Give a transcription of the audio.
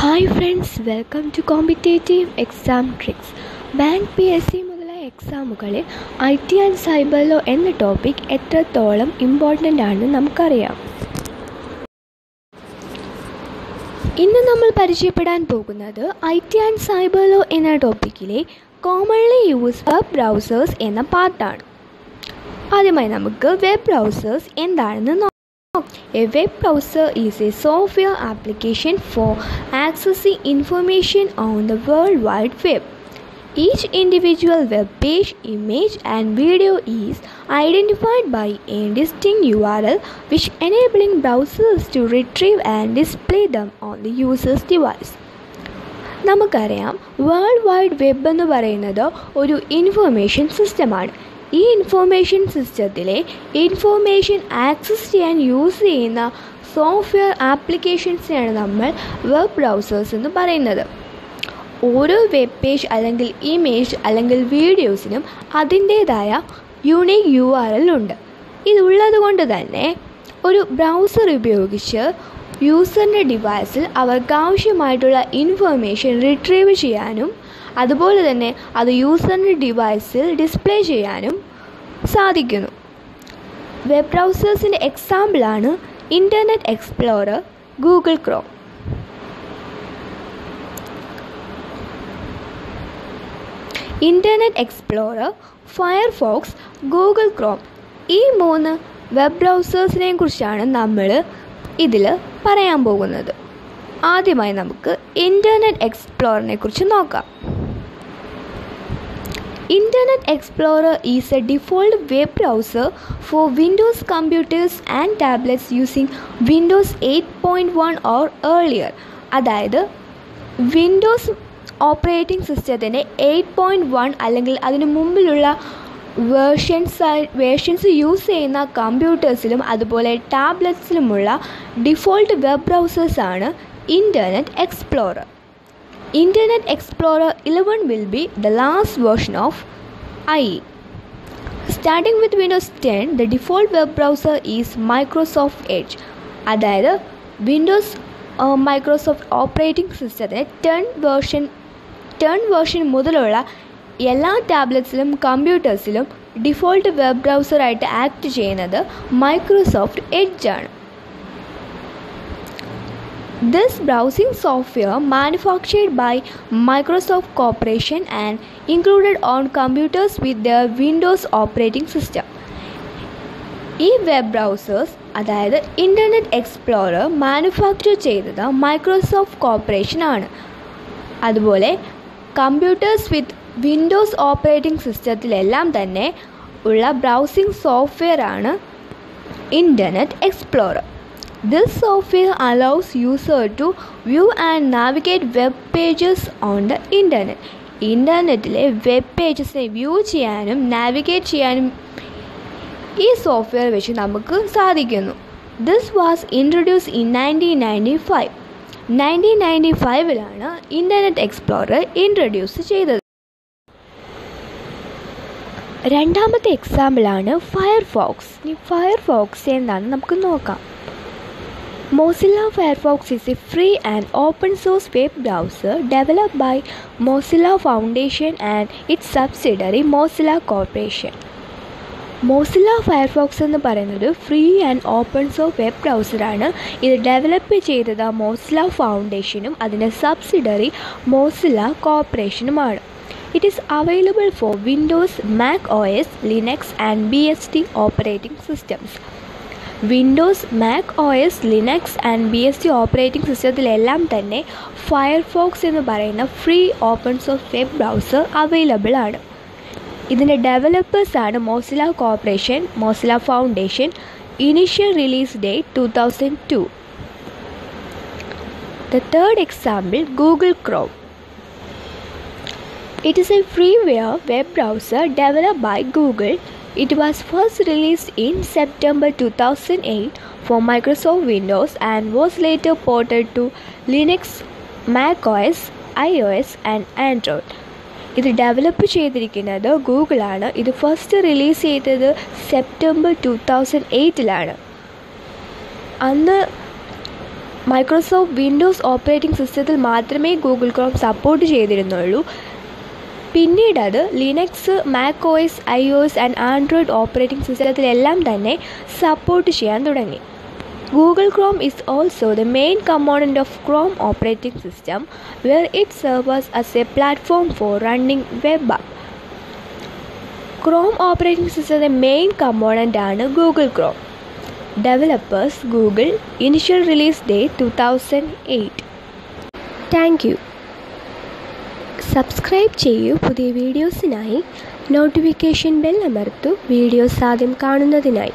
Hi friends welcome to competitive exam tricks bank P S C മുതലായ എക്സാമുകളിൽ I T and cyber law എന്ന topic എത്രത്തോളം important ആണെന്ന് നമുക്കറിയാം. ഇന്ന് നമ്മൾ പരിചയപ്പെടാൻ പോകുന്നത് I T and cyber law എന്ന ടോപ്പിക്കിലെ കോമൺലി യൂസ് വെബ് ബ്രൗസേഴ്സ് എന്ന പാർട്ടാണ് ആദ്യമായി നമുക്ക് വെബ് ബ്രൗസേഴ്സ് എന്താണെന്ന് നോക്കാം A web browser is a software application for accessing information on the World Wide Web. Each individual web page, image, and video is identified by a distinct URL which enabling browsers to retrieve and display them on the user's device. നമുക്കറിയാം world wide web എന്ന് പറയുന്നത് ഒരു information സിസ്റ്റമാണ് ഈ information സിസ്റ്റത്തിലെ information access ചെയ്യാൻ use ചെയ്യുന്ന software ആപ്ലിക്കേഷൻസിനെയാണ് നമ്മൾ വെബ് ബ്രൗസേഴ്സ് എന്ന് പറയുന്നത്. ഓരോ വെബ് പേജ് അല്ലെങ്കിൽ ഇമേജ് അല്ലെങ്കിൽ വീഡിയോസിനും അതിന്റേതായ യുണീക്ക് യു ആർ എൽ ഉണ്ട്. ഇതുള്ളത് കൊണ്ട് തന്നെ ഒരു ബ്രൗസർ ഉപയോഗിച്ച് യൂസറിന്റെ ഡിവൈസിൽ അവർക്ക് ആവശ്യമായിട്ടുള്ള ഇൻഫർമേഷൻ റിട്രീവ് ചെയ്യാനും അതുപോലെ തന്നെ അത് യൂസറിന്റെ ഡിവൈസിൽ ഡിസ്പ്ലേ ചെയ്യാനും സാധിക്കുന്നു. വെബ് ബ്രൗസേഴ്സിന്റെ എക്സാമ്പിളാണ് internet explorer Google Chrome internet explorer Firefox Google Chrome ഈ മൂന്ന് വെബ് ബ്രൗസേഴ്സിനെ കുറിച്ചാണ് നമ്മൾ ഇതിൽ പറയാൻ പോകുന്നത്. ആദ്യമായി നമുക്ക് ഇന്റർനെറ്റ് എക്സ്പ്ലോറിനെ കുറിച്ച് നോക്കാം. Internet explorer is a default web browser for Windows computers and tablets using Windows eight point one or earlier അതായത് വിൻഡോസ് ഓപ്പറേറ്റിംഗ് സിസ്റ്റത്തിന്റെ എയ്റ്റ് പോയിന്റ് വൺ അല്ലെങ്കിൽ അതിന് മുമ്പിലുള്ള വേർഷൻസ് വേർഷൻസ് യൂസ് ചെയ്യുന്ന കമ്പ്യൂട്ടേഴ്സിലും അതുപോലെ ടാബ്ലറ്റ്സിലുമുള്ള default web ബ്രൗസേഴ്സാണ് internet explorer internet explorer 11 will be the last version of I Starting with Windows 10, the default web browser is Microsoft Edge. അതായത് Windows Microsoft operating സിസ്റ്റത്തിന് ten version ten version മുതലുള്ള എല്ലാ ടാബ്ലറ്റ്സിലും കമ്പ്യൂട്ടേഴ്സിലും ഡിഫോൾട്ട് വെബ് ബ്രൗസറായിട്ട് act ചെയ്യുന്നത് Microsoft Edge ആണ്. This browsing software manufactured by Microsoft corporation and included on computers with the Windows operating system ഈ വെബ് ബ്രൗസേഴ്സ് അതായത് ഇന്റർനെറ്റ് എക്സ്പ്ലോറർ മാനുഫാക്ചർ ചെയ്തത് മൈക്രോസോഫ്റ്റ് കോർപ്പറേഷൻ ആണ്. അതുപോലെ കമ്പ്യൂട്ടേഴ്സ് വിത്ത് വിൻഡോസ് ഓപ്പറേറ്റിംഗ് സിസ്റ്റത്തിലെല്ലാം തന്നെ ഉള്ള ബ്രൗസിംഗ് സോഫ്റ്റ്വെയർ ആണ് internet explorer this software allows user to view and navigate web pages on the internet ഇന്റർനെറ്റിലെ web പേജസിനെ വ്യൂ ചെയ്യാനും നാവിഗേറ്റ് ചെയ്യാനും ഈ സോഫ്റ്റ്വെയർ വെച്ച് നമുക്ക് സാധിക്കുന്നു. This was introduce in nineteen ninety five nineteen ninety ഫൈവിലാണ് internet explorer introduce ചെയ്തത്. രണ്ടാമത്തെ എക്സാമ്പിളാണ് ഫയർഫോക്സ് ഈ ഫയർഫോക്സ് എന്താണെന്ന് നമുക്ക് നോക്കാം. Mozilla Firefox is a free and open source web browser developed by Mozilla Foundation and its subsidiary Mozilla Corporation. Mozilla Firefox എന്ന് പറയുന്നത് free and open source web ബ്രൗസറാണ് ഇത് ഡെവലപ്പ് ചെയ്തത് മോസില്ല ഫൗണ്ടേഷനും അതിന്റെ subsidiary Mozilla കോർപ്പറേഷനുമാണ് for Windows Mac O S Linux and B S T operating systems Windows Mac O S Linux and B S T operating സിസ്റ്റത്തിലെല്ലാം തന്നെ Firefox എന്ന് പറയുന്ന free open source web browser available ആണ്. ഇതിന്റെ ഡെവലപ്പേഴ്സാണ് Mozilla corporation Mozilla foundation initial release date two thousand two the third example Google Chrome it is a freeware web browser developed by Google It was first released in September 2008 for Microsoft Windows and was later ported to Linux, macOS, iOS and Android. ഇത് develop ചെയ്തിരിക്കുന്നത് ഗൂഗിളാണ് ഇത് first release ചെയ്തത് September two thousand എയ്റ്റിലാണ് അന്ന് Microsoft Windows operating സിസ്റ്റത്തിൽ മാത്രമേ Google Chrome support ചെയ്തിരുന്നുള്ളൂ. പിന്നീട് അത് Linux Mac O I O S and Android operating സിസ്റ്റത്തിലെല്ലാം തന്നെ സപ്പോർട്ട് ചെയ്യാൻ തുടങ്ങി. Google Chrome is also the main component of Chrome operating system where it serves as a platform for running web app Chrome operating സിസ്റ്റത്തിന്റെ main component ആണ് Google Chrome developers Google initial release day two thousand eight thank you subscribe ചെയ്യൂ പുതിയ വീഡിയോസിനായി notification bell അമർത്തു videos ആദ്യം കാണുന്നതിനായി.